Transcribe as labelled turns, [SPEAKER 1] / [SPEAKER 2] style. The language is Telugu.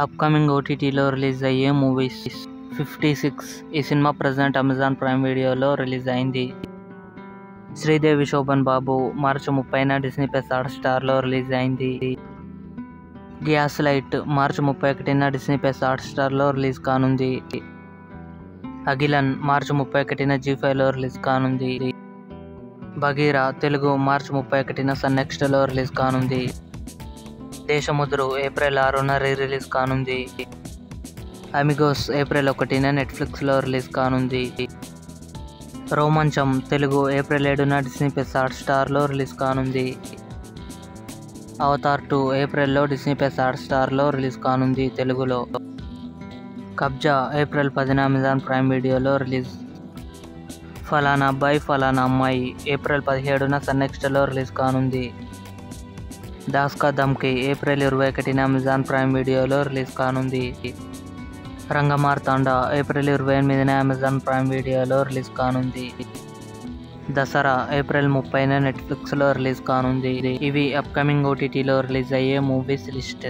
[SPEAKER 1] అప్కమింగ్ ఓటీటీలో రిలీజ్ అయ్యే మూవీస్ ఫిఫ్టీ సిక్స్ ఈ సినిమా ప్రజెంట్ అమెజాన్ ప్రైమ్ వీడియోలో రిలీజ్ అయింది. శ్రీదేవి శోభన్ బాబు మార్చి ముప్పైన డిస్నీ ప్లస్ హాట్ స్టార్లో రిలీజ్ అయింది. గ్యాస్ లైట్ మార్చి ముప్పై ఒకటిన డిస్నీ ప్లస్ హాట్ స్టార్లో రిలీజ్ కానుంది. అఖిలన్ మార్చి ముప్పై ఒకటిన జీ ఫైవ్లో రిలీజ్ కానుంది. బగీరా తెలుగు మార్చి ముప్పై ఒకటిన సన్ నెక్స్ట్లో రిలీజ్ కానుంది. దేశముద్రు ఏప్రిల్ ఆరున రీ రిలీజ్ కానుంది. అమిగోస్ ఏప్రిల్ ఒకటిన నెట్ఫ్లిక్స్లో రిలీజ్ కానుంది. రోమాంచం తెలుగు ఏప్రిల్ ఏడున డిస్నీ ప్లస్ హాట్ స్టార్లో రిలీజ్ కానుంది. అవతార్ టూ ఏప్రిల్లో డిస్నీ ప్లస్ హాట్ స్టార్లో రిలీజ్ కానుంది తెలుగులో. కబ్జా ఏప్రిల్ పదిన అమెజాన్ ప్రైమ్ వీడియోలో రిలీజ్. ఫలానా అబ్బాయి ఫలానా అమ్మాయి ఏప్రిల్ పదిహేడున సన్నెక్స్ట్లో రిలీజ్ కానుంది. దాస్కా దమ్కి ఏప్రిల్ ఇరవై ఒకటిన అమెజాన్ ప్రైమ్ వీడియోలో రిలీజ్ కానుంది. రంగమార్తాండ ఏప్రిల్ ఇరవై ఎనిమిదిన అమెజాన్ ప్రైమ్ వీడియోలో రిలీజ్ కానుంది. దసరా ఏప్రిల్ ముప్పైన నెట్ఫ్లిక్స్లో రిలీజ్ కానుంది. ఇవి అప్కమింగ్ ఓటీటీలో రిలీజ్ అయ్యే మూవీస్ లిస్ట్.